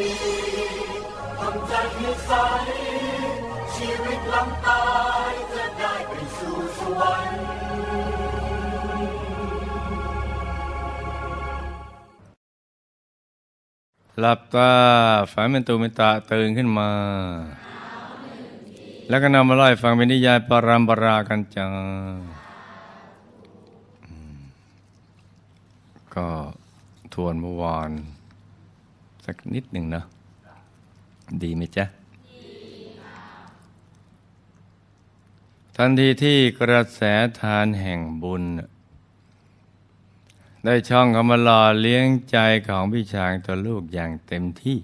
ดีทำใจให้ใสชีวิตลำตายจะได้ไปสู่สวรรค์หลับตาฝันเป็นตูเป็นตาตื่นขึ้นมา แล้วก็นำมาไล่ฟังเป็นนิยายปรามปรากันจังก็ทวนเมื่อวานสักนิดหนึ่งเนะ ดีไหมจ๊ะ ทันทีที่กระแสทานแห่งบุญ ได้ช่องเข้ามาหล่อเลี้ยงใจของพี่ชายตัวลูกอย่างเต็มที่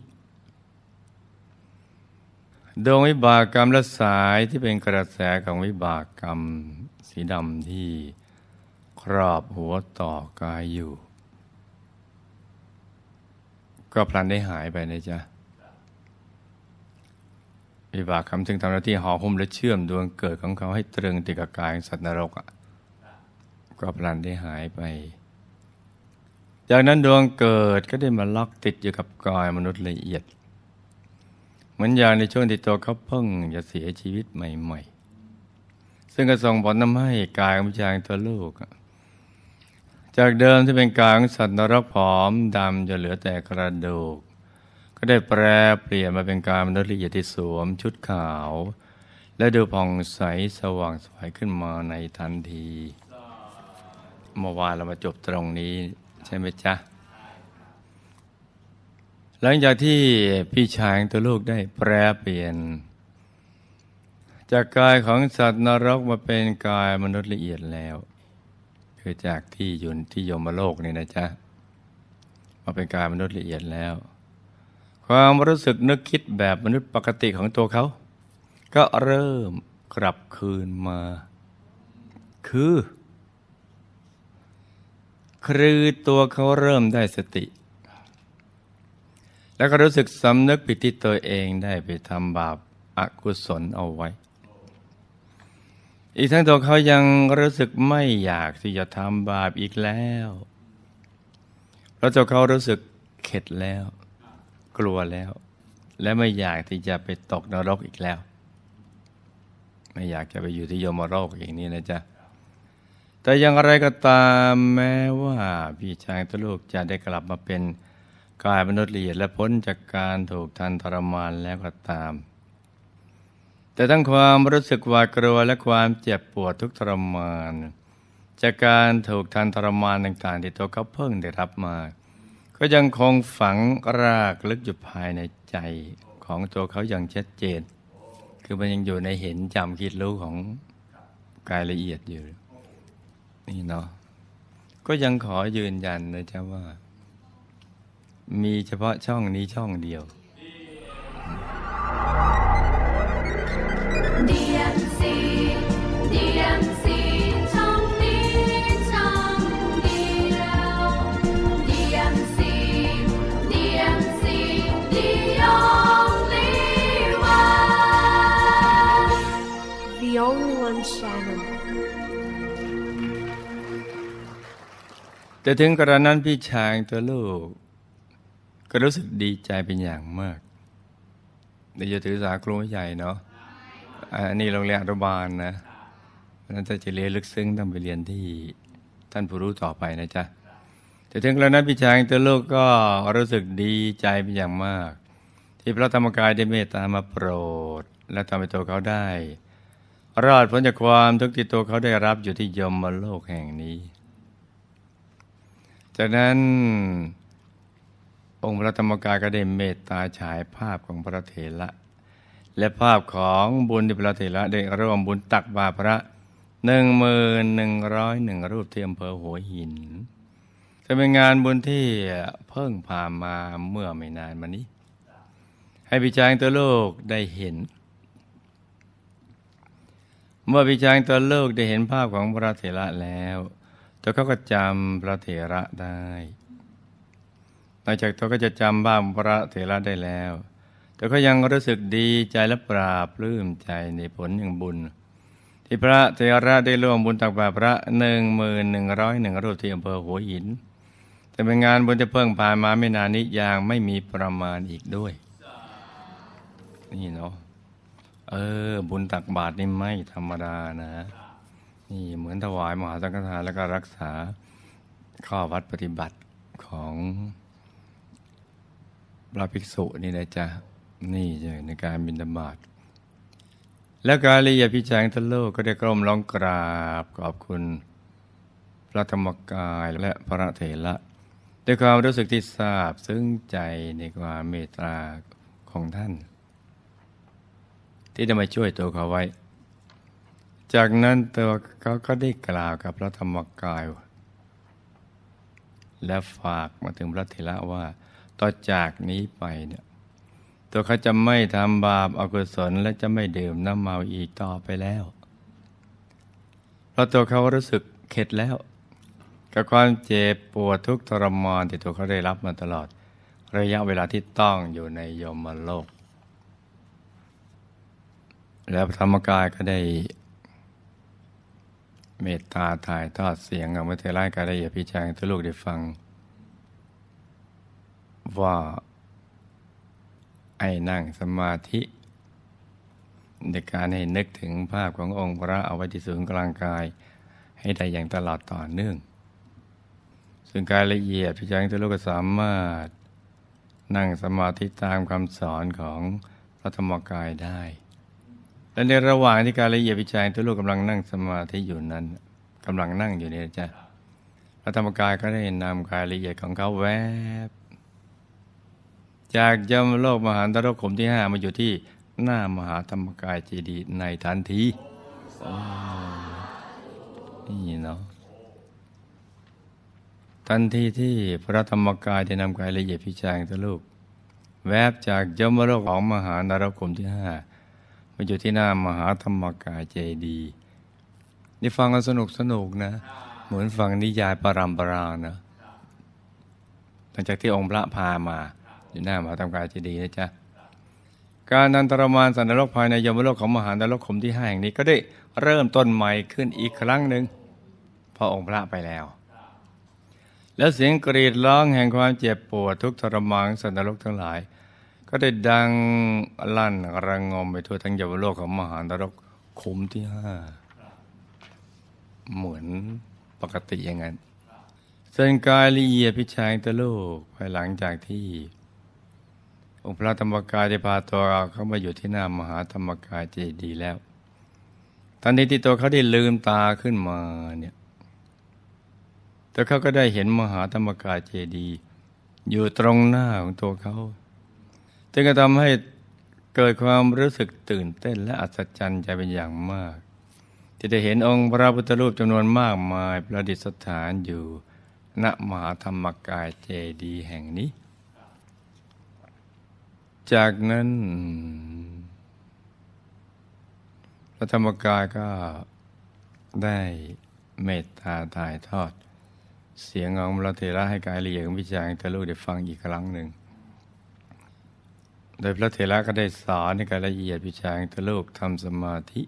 ดวงวิบากกรรมและสายที่เป็นกระแสของวิบากกรรม สีดำที่ครอบหัวต่อกายอยู่ ก็พลันได้หายไปนะจ๊ะวิบากกรรมจึงทำหน้าที่ห่อหุ้มและเชื่อมดวงเกิดของเขาให้ตรึงติดกับกายสัตว์นรกอะก็พลันได้หายไป จากนั้นดวงเกิดก็ได้มาล็อกติดอยู่กับกายมนุษย์ละเอียด เหมือนอย่างในช่วงที่ตัวเขาเพิ่งจะเสียชีวิตใหม่ๆ ซึ่งก็ส่งผลทำให้กายของผู้ชายตัวลูก จากเดิมที่เป็นกายของสัตว์นรกผอมดำจะเหลือแต่กระดูก ก็ได้แปรเปลี่ยนมาเป็นกายมนุษย์ละเอียดที่สวมชุดขาว และดูผ่องใสสว่างสวยขึ้นมาในทันทีเมื่อวานเรามาจบตรงนี้ใช่ไหมจ๊ะ หลังจากที่พี่ชายตัวลูกได้แปรเปลี่ยน จากกายของสัตว์นรกมาเป็นกายมนุษย์ละเอียดแล้ว คือจากที่ยู่ที่ยมโลกนี่นะจ๊ะมาเป็นกายมนุษย์ละเอียดแล้ว ความรู้สึกนึกคิดแบบมนุษย์ปกติของตัวเขา ก็เริ่มกลับคืนมา คือ คือตัวเขาเริ่มได้สติ แล้วก็รู้สึกสำนึกผิดที่ตัวเองได้ไปทำบาปอากุศลเอาไว้ อีกทั้งตัวเขายังรู้สึกไม่อยากที่จะทำบาปอีกแล้วเพราะตัวเขารู้สึกเข็ดแล้ว กลัวแล้ว และไม่อยากที่จะไปตกนรกอีกแล้ว ไม่อยากจะไปอยู่ที่ยมโลกอย่างนี้นะจ๊ะแต่อย่างไรก็ตามแม้ว่าพี่ชายตัวลูกจะได้กลับมาเป็น กายมนุษย์ละเอียดและพ้นจากการถูกทันทรมานแล้วก็ตาม แต่ทั้งความรู้สึกหวาดกลัวและความเจ็บปวดทุกทรมาน จากการถูกทันทรมานต่างๆ ที่ตัวเขาเพิ่งได้รับมา ก็ยังคงฝังรากลึกอยู่ภายในใจของตัวเขาอย่างชัดเจน คือมันยังอยู่ในเห็นจำคิดรู้ของกายละเอียดอยู่ นี่เนาะก็ยังขอยืนยันนะจ๊ะว่า มีเฉพาะช่องนี้ช่องเดียว DMC DMC ช่องนี้ช่องเดียว DMC DMC the only one The Only One Channel แต่ถึงกระนั้นพี่ชายตัวลูก ก็รู้สึกดีใจเป็นอย่างมากเดี๋ยวจะถือสาครูใหญ่เนาะอันนี้โรงเรียนอนุบาลนะพราะนั้นถ้าจะเรียนลึกซึ้งต้องไปเรียนที่ท่านผู้รู้ต่อไปนะจ๊ะแต่ถึงกระนั้นพี่ชายตัวลูกก็รู้สึกดีใจเป็นอย่างมาก ที่พระธรรมกายได้เมตตามาโปรด และทำให้ตัวเขาได้ รอดพ้นจากความทุกข์ที่ตัวเขาได้รับอยู่ที่ยมโลกแห่งนี้ จากนั้น องค์พระธรรมกายก็ได้เมตตาฉายภาพของพระเถระ และภาพของบุญที่พระเถระได้ร่วมบุญตักบาพระหนึ่งหมื่นหนึ่งร้อยหนึ่งรูปที่อำเภอหัวหิน จะเป็นงานบุญที่เพิ่งผ่านมาเมื่อไม่นานมานี้ ให้พี่ชายตัวโลกได้เห็น เมื่อพี่ชายตัวโลกได้เห็นภาพของพระเถระแล้วตัวเขาก็จำพระเถระได้ หลังจากตัวก็จะจำบ้างพระเถระได้แล้ว แต่ก็ยังรู้สึกดีใจและปราบปลื้มใจในผลแห่งบุญ ที่พระเทระได้ร่วมบุญตักบาตรพระหนึ่งหมื่นหนึ่งร้อยหนึ่งรูปที่อำเภอหัวหิน แต่เป็นงานบุญที่เพิ่งผ่านมาไม่นานนี้ยังไม่มีประมาณอีกด้วย นี่เนาะเออ บุญตักบาตรนี่ไม่ธรรมดานะนี่เหมือนถวายมหาสังฆทานแล้วก็รักษาข้อวัดปฏิบัติของ ระภิกษุนี่นะจ๊ะนี่เลยในการบิณฑบาตแล้วกาลียพิจารณาทโลกก็ได้กรมร้องกราบขอบคุณ พระธรรมกายและพระเถระด้วยความรู้สึกที่ทราบซึ้งใจในความเมตตาของท่าน ที่ได้มาช่วยตัวเขาไว้ จากนั้นตัวเขาก็ได้กล่าวกับพระธรรมกาย และฝากมาถึงพระเถระว่า ต่อจากนี้ไปเนี่ยตัวเขาจะไม่ทำบาปอากุศลและจะไม่ดื่มน้ำเมาอีกต่อไปแล้ว เพราะตัวเขารู้สึกเข็ดแล้ว กับความเจ็บปวดทุกทรมานที่ตัวเขาได้รับมาตลอด ระยะเวลาที่ต้องอยู่ในยมโลก แล้วธรรมกายก็ได้ เมตตาถ่ายทอดเสียงกับเมื่อเทร่ายการละเอียดพิจารณาทุกลูกได้ฟัง ว่าไอ้นั่งสมาธิในการให้นึกถึงภาพขององค์พระเอาไว้ที่ศูนย์กลางกาย ให้ได้อย่างตลอดต่อเนื่อง ซึ่งกายละเอียดพิจารณาทุกลูกก็สามารถ นั่งสมาธิตามคำสอนของพระธรรมกายได้ และในระหว่างที่การละเอียดพิจารณาทุกลูกกำลังนั่งสมาธิอยู่นั้นกำลังนั่งอยู่เนี่ยจ้ะพระธรรมกายก็ได้นำกายละเอียดของเขาแวบ จากยมโลกมหานรกขุมที่ห้ามาอยู่ที่หน้ามหาธรรมกายเจดีในทันทีนี่เนาะทันทีที่พระธรรมกายได้นำกายละเอียดพิจารณาลูก แวบจากยมโลกของมหานรกขุมที่ห้ามาอยู่ที่หน้ามหาธรรมกายเจดีนี่ฟังกันสนุกสนุกนะ เหมือนฟังนิยายปรำปรานะหลังจากที่องค์พระพามา อยู่หน้ามหาธรรมกายเจดีย์นะจ๊ะการนันตรมานสันนรกภายในยมโลกของมหานรกขมที่ห้าแห่งนี้ก็ได้เริ่มต้นใหม่ขึ้นอีกครั้งหนึ่งพอองค์พระไปแล้ว แล้วเสียงกรีดร้องแห่งความเจ็บปวดทุกทรมานสันนรกทั้งหลาย ก็ได้ดังลั่นระงมไปทั่วทั้งยมโลกของมหานรกขุมที่ห้าเหมือนปกติอย่างนั้นเส่วนกายละเอียดพิจารณาตโลกภายหลังจากที่ องค์พระธรรมกายได้พาตัวเราเข้ามาอยู่ที่หน้ามหาธรรมกายเจดีย์แล้วตอนนี้ที่ตัวเขาได้ลืมตาขึ้นมาเนี่ยแต่เขาก็ได้เห็นมหาธรรมกายเจดีย์อยู่ตรงหน้าของตัวเขาจึงก็ทำให้เกิดความรู้สึกตื่นเต้นและอัศจรรย์ใจเป็นอย่างมาก ที่ได้เห็นองค์พระพุทธรูปจำนวนมากมายประดิษฐานอยู่ณมหาธรรมกายเจดีย์แห่งนี้ จากนั้นพระธรรมกายก็ได้เมตตาถ่ายทอด เสียงของพระเถระให้กายละเอียดของวิจารณ์ทะลุได้ฟังอีกครั้งหนึ่ง โดยพระเถระก็ได้สอนในกายละเอียดวิจารณ์ทะลุทำสมาธิ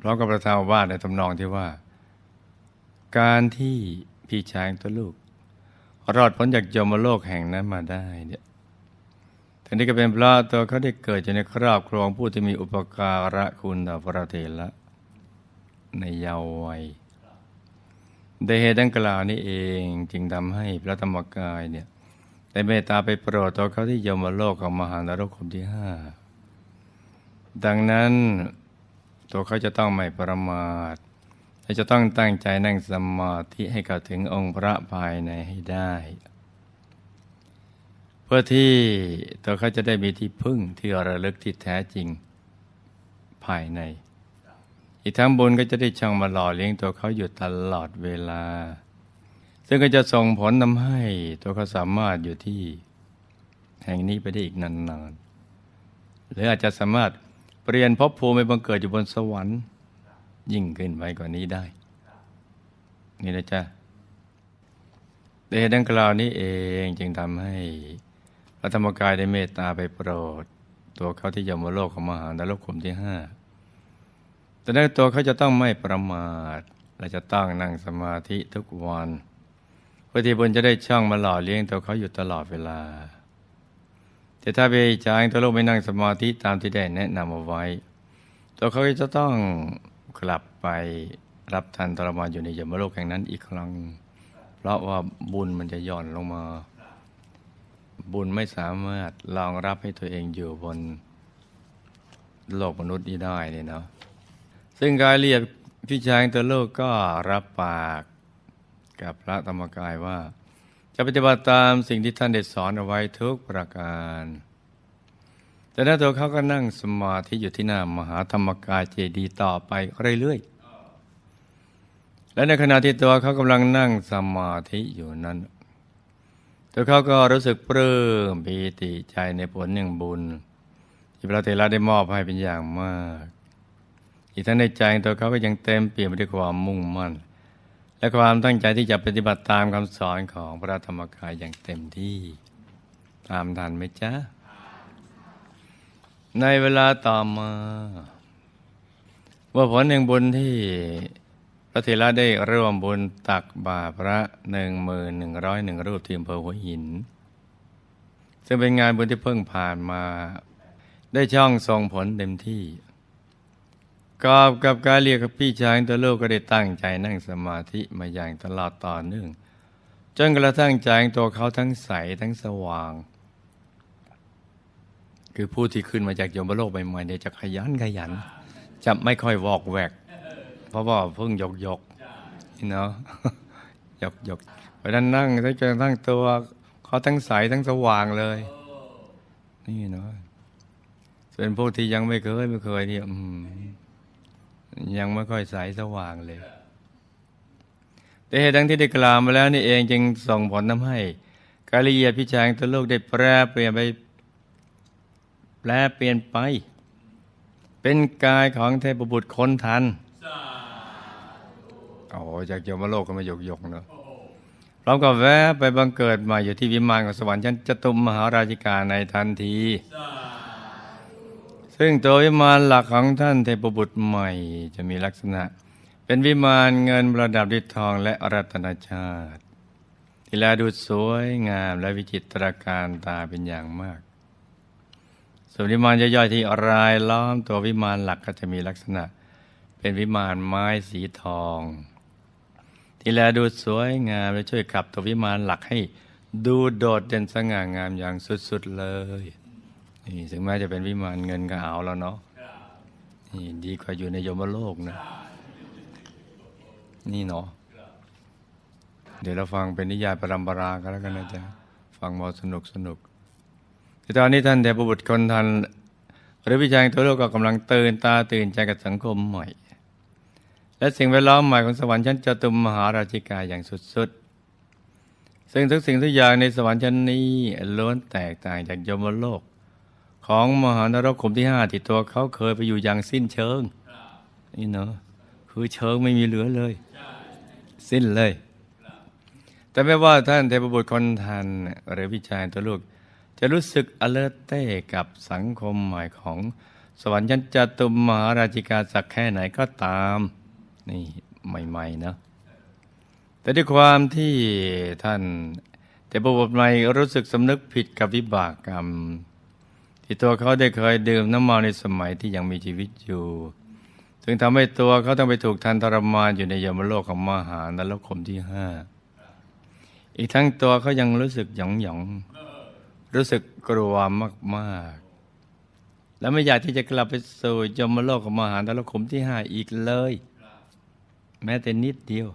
พร้อมกับประทานว่าในทำนองที่ว่า การที่พี่ชายตัวลูก รอดพ้นจากยมโลกแห่งนั้นมาได้เนี่ย ทั้งนี้ก็เป็นพระตัวเขาได้เกิดจากในครอบครองผู้ที่มีอุปการะคุณต่อพระเถระในเยาว์วัยได้เหตุดังกล่าวนี้เองจึงทำให้พระธรรมกายเนี่ยได้เมตตาไปโปรดตัวเขาที่ยมโลกของมหานรกขุมที่ห้าดังนั้นตัวเขาจะต้องไม่ประมาทและจะต้องตั้งใจนั่งสมาธิให้เข้าถึงองค์พระภายในให้ได้ เพื่อที่ตัวเขาจะได้มีที่พึ่งที่ระลึกที่แท้จริงภายใน อีกทั้งบุญก็จะได้ช่างมาหล่อเลี้ยงตัวเขาอยู่ตลอดเวลา ซึ่งก็จะส่งผลทำให้ตัวเขาสามารถอยู่ที่ แห่งนี้ไปได้อีกนานๆ หรืออาจจะสามารถเปลี่ยนภพภูมิไปบังเกิดอยู่บนสวรรค์ยิ่งขึ้นไปกว่านี้ได้ นี่นะจ๊ะในเหตุดังกล่าวนี้เองจึงทำให้ พระธรรมกายได้เมตตาไปโปรด ตัวเขาที่ยมโลกของมหานรกขุมที่ห้าแต่นั้นตัวเขาจะต้องไม่ประมาทและจะต้องนั่งสมาธิทุกวันเพื่อที่บุญจะได้ช่องมาหล่อเลี้ยงตัวเขาอยู่ตลอดเวลา แต่ถ้าไปจางตัวโลกไม่นั่งสมาธิตามที่ได้แนะนำเอาไว้ ตัวเขาจะต้องกลับไปรับทันทรมานอยู่ในยมโลกแห่งนั้นอีกครั้ง เพราะว่าบุญมันจะหย่อนลงมา บุญไม่สามารถรองรับให้ตัวเองอยู่บนโลกมนุษย์นี้ได้เนี่ยเนาะซึ่งกายเรียบพี่ชายตัวโลกก็รับปากกับพระธรรมกายว่า จะปฏิบัติตามสิ่งที่ท่านได้สอนเอาไว้ทุกประการ แต่นั้นตัวเขาก็นั่งสมาธิอยู่ที่หน้ามหาธรรมกายเจดีต่อไปเรื่อยๆและในขณะที่ตัวเขากำลังนั่งสมาธิอยู่นั้น ตัวเขาก็รู้สึกปลื้มปีติใจในผลหนึ่งบุญ ที่พระเทระได้มอบให้เป็นอย่างมาก อีกทั้งในใจตัวเขาก็ยังเต็มเปี่ยมไปด้วยความมุ่งมั่น และความตั้งใจที่จะปฏิบัติตามคำสอนของพระธรรมกายอย่างเต็มที่ตามทันไหมจ๊ะ ในเวลาต่อมา ว่าผลหนึ่งบุญที่ ระเทระได้ร่วมบุญตักบาพระหนึ่งมือหนึ่งร้อยหนึ่งรูปที่อำเภอหัวหิน ซึ่งเป็นงานบุญที่เพิ่งผ่านมา ได้ช่องส่งผลเต็มที่ กอบกับการเรียกกับพี่ชายตัวลูกก็ได้ตั้งใจนั่งสมาธิมาอย่างตลอดต่อเนื่อง จนกระทั่งใจตัวเขาทั้งใสทั้งสว่าง คือผู้ที่ขึ้นมาจากยมโลกใหม่ๆเนี่ยจะขยันขยันจะไม่ค่อยวอกแวก ราะว่าเพิ่งยกยกนี่เนาะยกยกเพราะนั้นนั่งได้จนทั้งตัวเขาทั้งใสทั้งสว่างเลย นี่เนาะส่วนพวกที่ยังไม่เคยไม่เคยเนี่ยอืมยังไม่ค่อยใสสว่างเลยแต่เหตุดังที่ได้กล่าวมาแล้วนี่เองจึงส่งผลทำให้กาลียพิจารตัวโลกได้แปรเปลี่ยนไป แปลเปลี่ยนไป เป็นกายของเทพบุตรคนทัน โอ้โหจากยมโลกก็มาหยกหยกเนอะพร้อมกับแวะไปบังเกิดมาอยู่ที่วิมานของสวรรค์ชั้นจตุมมหาราชิกาในทันที ซึ่งตัววิมานหลักของท่านเทพบุตรใหม่จะมีลักษณะ เป็นวิมานเงินประดับด้วยทองและรัตนชาติที่แลดูสวยงามและวิจิตรการตาเป็นอย่างมากส่วนวิมานย่อยๆที่รายล้อมตัววิมานหลักก็จะมีลักษณะ เป็นวิมานไม้สีทอง ที่แลดูสวยงามและช่วยขับตัววิมานหลักให้ดูโดดเด่นสง่างามอย่างสุดๆเลยนี่ถึงแม้จะเป็นวิมานเงินก็เอาแล้วเนาะนี่ดีกว่าอยู่ในยมโลกนะ นี่เนาะเดี๋ยวเราฟังเป็นนิยายปรำปรากันแล้วกันนะจ๊ะ ฟังมอสนุกสนุกแต่ตอนนี้ท่านเทพบุตรคนทันหรือวิจัยทั่วโลกก็กำลังตื่นตาตื่นใจกับสังคมใหม่ และสิ่งแวดล้อมใหม่ของสวรรค์ชั้นจตุมมหาราชิกาอย่างสุดๆ ซึ่งทุกสิ่งทุกอย่างในสวรรค์ชั้นนี้ล้วนแตกต่างจากยมโลก ของมหานรกขุมที่ห้าที่ตัวเขาเคยไปอยู่อย่างสิ้นเชิงนี่เนาะคือเชิงไม่มีเหลือเลย สิ้นเลย แต่ไม่ว่าท่านเทพบุตรคนทันหรือวิจัยตัวลูก จะรู้สึกอเลอร์เต้กับสังคมใหม่ของสวรรค์ชั้นจตุมมหาราชิกาสักแค่ไหนก็ตาม นี่ใหม่ๆเนาะแต่ด้วยความที่ท่านเทพบุตรใหม่รู้สึกสำนึกผิดกับวิบากกรรม ที่ตัวเขาได้เคยดื่มน้ำเมาในสมัยที่ยังมีชีวิตอยู่ ซึ่งทำให้ตัวเขาต้องไปถูกทันทรมานอยู่ในยมโลกของมหานรกขมที่ห้าอีกทั้งตัวเขายังรู้สึกหยองหยองรู้สึกกลัวมากๆ และไม่อยากที่จะกลับไปสู่ยมโลกของมหานรกขมที่ห้าอีกเลย แม้แต่นิดเดียว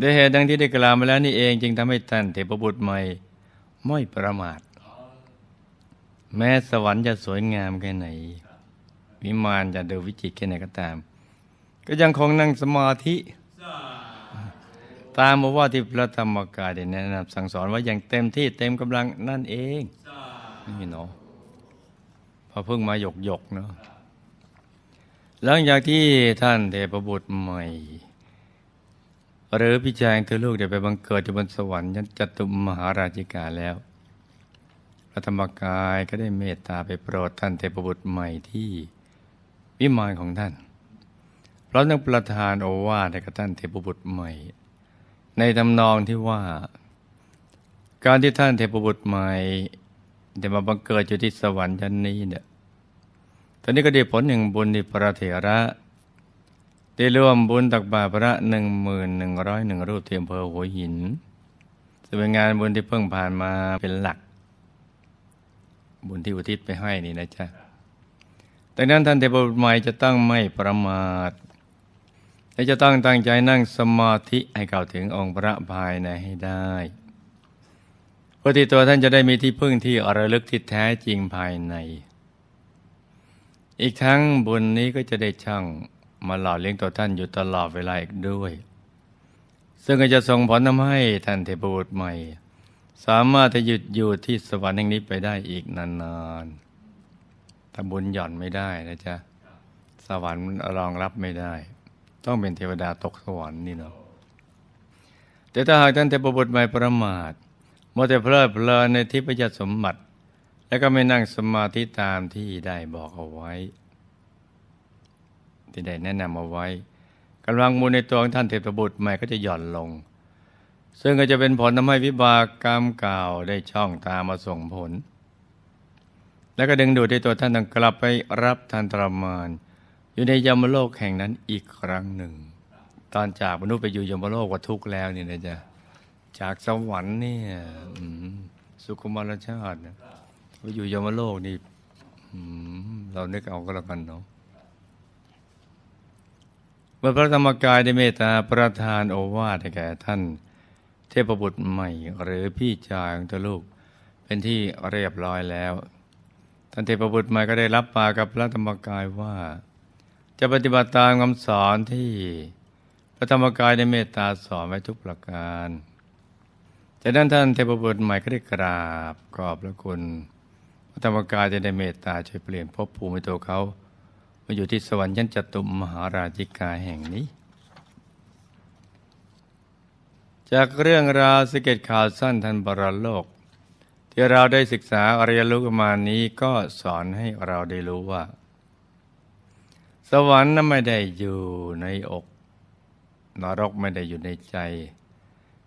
ด้วยเหตุดังที่ได้กล่าวมาแล้วนี่เอง จึงทำให้ท่านเทพบุตรใหม่ไม่ประมาท แม้สวรรค์จะสวยงามแค่ไหน วิมานจะดูวิจิตรแค่ไหนก็ตาม ก็ยังคงนั่งสมาธิ ตามมาว่าที่พระธรรมกายได้แนะนำสั่งสอนว่าอย่างเต็มที่เต็มกำลังนั่นเองนี่เนาะพอเพิ่งมาหยกหยกเนาะ หลังจากที่ท่านเทพบุตรใหม่ หรือพิจารณาเธอลูกเดี๋ยวไปบังเกิดอยู่บนสวรรค์ยันจตุมมหาราชิกาแล้วพระธรรมกายก็ได้เมตตาไปโปรดท่านเทพบุตรใหม่ที่วิมานของท่านพร้อมทั้งประทานโอวาทให้กับท่านเทพบุตรใหม่ ในทำนองที่ว่า การที่ท่านเทพบุตรใหม่ได้มาบังเกิดอยู่ที่สวรรค์ชั้นนี้เนี่ย ตอนนี้ก็ได้ผลหนึ่งบุญที่พระเถระได้ร่วมบุญตักบาตรพระหนึ่งหมื่นหนึ่งร้อยหนึ่งรูปเที่อำเภอหัวหินจะเป็นงานบุญที่เพิ่งผ่านมาเป็นหลัก บุญที่อุทิศไปให้นี่นะจ๊ะดังนั้นท่านเทพบุตรใหม่จะต้องไม่ประมาทและจะต้องตั้งใจนั่งสมาธิให้เข้าถึงองค์พระภายในให้ได้เพื่อที่ตัวท่านจะได้มีที่พึ่งที่อระลึกที่แท้จริงภายใน อีกทั้งบุญนี้ก็จะได้ช่างมาหล่อเลี้ยงตัวท่านอยู่ตลอดเวลาอีกด้วย ซึ่งก็จะส่งผลทำให้ท่านเทพบุตรใหม่ สามารถจะหยุดอยู่ที่สวรรค์แห่งนี้ไปได้อีกนานๆถ้าบุญหย่อนไม่ได้นะจ๊ะ สวรรค์รองรับไม่ได้ ต้องเป็นเทวดาตกสวรรค์นี่เนาะแต่ถ้าหากท่านเทพบุตรไม่ประมาทมัวแต่เพลิดเพลินในทิพยสมบัติ แล้วก็ไม่นั่งสมาธิตามที่ได้บอกเอาไว้ ที่ได้แนะนำเอาไว้กำลังมูลในตัวของท่านเทพบุตรใหม่ก็จะหย่อนลง ซึ่งก็จะเป็นผลทำให้วิบากกรรมเก่าได้ช่องตามมาส่งผล แล้วก็ดึงดูดให้ตัวท่านต้องกลับไปรับทันตรมาน อยู่ในยมโลกแห่งนั้นอีกครั้งหนึ่ง ตอนจากมนุษย์ไปอยู่ยมโลกว่าทุกข์แล้วนี่นะจ๊ะจากสวรรค์เนี่ยสุขุมารชาตินี่ย ไปอยู่ยมโลกนี่เรานึกเอาก็แล้วกันเนาะเมื่อพระธรรมกายได้เมตตาประทานโอวาทให้แก่ท่าน เทพบุตรใหม่ หรือพี่ชายของตัวลูก เป็นที่เรียบร้อยแล้ว ท่านเทพบุตรใหม่ก็ได้รับปากกับพระธรรมกายว่า จะปฏิบัติตามคำสอนที่พระธรรมกายได้เมตตาสอนไว้ทุกประการจากนั้นท่านเทพบุตรใหม่ก็ได้กราบขอบพระคุณ ธรรมกายจะได้เมตตาช่วยเปลี่ยนภพภูมิตัวเขามาอยู่ที่สวรรค์ชั้นจตุมหาราชิกาแห่งนี้ จากเรื่องราวสเก็ตข่าวสั้นทันบรโลก ที่เราได้ศึกษาอริยลุกมานี้ก็สอนให้เราได้รู้ว่า สวรรค์นั้นไม่ได้อยู่ในอกนรกไม่ได้อยู่ในใจ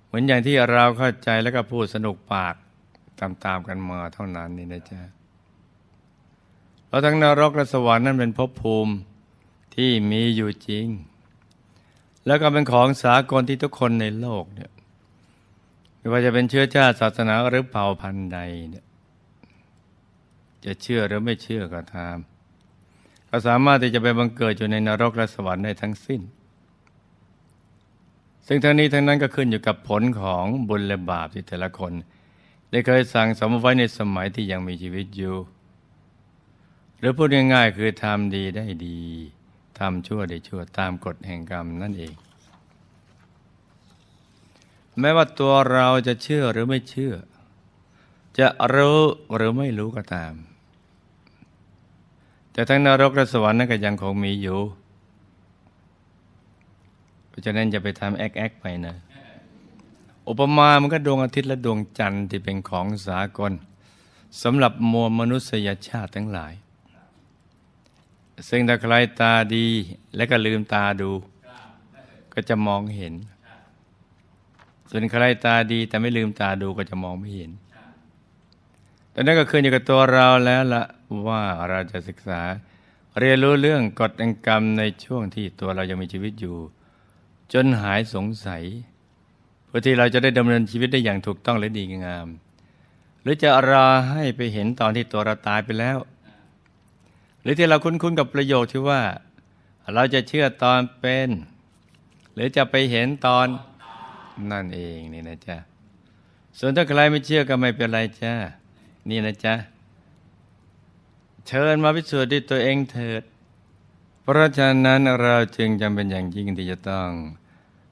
เหมือนอย่างที่เราเข้าใจแล้วก็พูดสนุกปากตามๆกันมาเท่านั้นนี่นะจ๊ะ เพราะทั้งนรกและสวรรค์นั้นเป็นภพภูมิที่มีอยู่จริง แล้วก็เป็นของสากลที่ทุกคนในโลกเนี่ยไม่ว่าจะเป็นเชื้อชาติศาสนาหรือเผ่าพันธุ์ใดเนี่ยจะเชื่อหรือไม่เชื่อก็ตามก็สามารถที่จะไปบังเกิดอยู่ในนรกและสวรรค์ได้ทั้งสิ้น ซึ่งทั้งนี้ทั้งนั้นก็ขึ้นอยู่กับผลของบุญและบาปที่แต่ละคน ได้เคยสั่งสมไว้ในสมัยที่ยังมีชีวิตอยู่ หรือพูดง่ายๆคือทำดีได้ดีทำชั่วได้ชั่วตามกฎแห่งกรรมนั่นเอง แม้ว่าตัวเราจะเชื่อหรือไม่เชื่อ จะรู้หรือไม่รู้ก็ตาม แต่ทั้งนรกและสวรรค์นั้นก็ยังคงมีอยู่ เพราะฉะนั้นอย่าไปทำแอกแอกไปนะ อุปมามันก็ดวงอาทิตย์และดวงจันทร์ที่เป็นของสากลสำหรับมวลมนุษยชาติทั้งหลาย ซึ่งถ้าใครตาดีและก็ลืมตาดู ก็จะมองเห็น ส่วนใครตาดีแต่ไม่ลืมตาดูก็จะมองไม่เห็นต่นั่นก็ขึ้นอยู่กับตัวเราแล้วละว่าเราจะศึกษา เรียนรู้เรื่องกฎแห่งกรรมในช่วงที่ตัวเรายังมีชีวิตอยู่ จนหายสงสัยเพื่อที่เราจะได้ดำเนินชีวิตได้อย่างถูกต้องและดีงาม หรือจะรอให้ไปเห็นตอนที่ตัวเราตายไปแล้ว หรือที่เราคุ้นๆกับประโยคที่ว่า เราจะเชื่อตอนเป็น หรือจะไปเห็นตอนนั่นเองนี่นะจ๊ะส่วนถ้าใครไม่เชื่อก็ไม่เป็นไรจ้านี่นะจ๊ะเชิญมาพิสูจน์ด้วยตัวเองเถิด เพราะฉะนั้นเราจึงจำเป็นอย่างยิ่งที่จะต้อง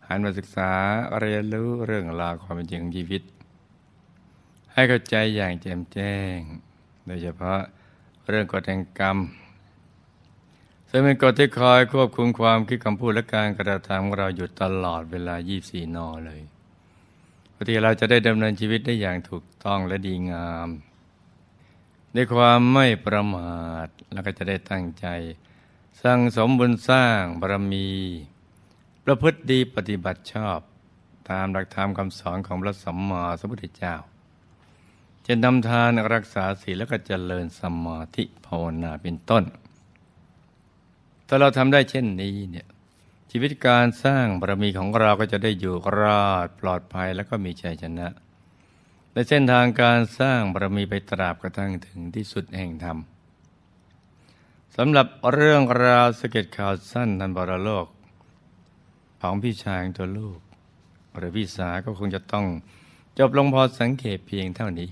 หันมาศึกษาเรียนรู้เรื่องราวความเป็นจริงของชีวิต ให้เข้าใจอย่างแจ่มแจ้ง โดยเฉพาะ เรื่องกฎแห่งกรรม ซึ่งเป็นกฎที่คอยควบคุมความคิดคำพูดและการกระทำของเราอยู่ตลอดเวลา 24 นอเลยเพื่อที่เราจะได้ดำเนินชีวิตได้อย่างถูกต้องและดีงามในความไม่ประมาทแล้วก็จะได้ตั้งใจสั่งสมบุญสร้างบารมี ประพฤติดีปฏิบัติชอบ ตามหลักธรรมคำสอนของพระสัมมาสัมพุทธเจ้า จะนำทานรักษาศีลและก็เจริญสมาธิภาวนาเป็นต้น ถ้าเราทำได้เช่นนี้เนี่ยชีวิตการสร้างบารมีของเราก็จะได้อยู่รอดปลอดภัยแล้วก็มีชัยชนะในเส้นทางการสร้างบารมีไปตราบกระทั่งถึงที่สุดแห่งธรรมสำหรับเรื่องราวสเก็ตข่าวสั้นนันบรโลก ของพี่ชายตัวลูก หรือพี่สาก็คงจะต้องจบลงพอสังเกตเพียงเท่านี้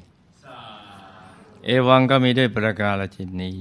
เอวังก็มีด้วยประการละชนนี้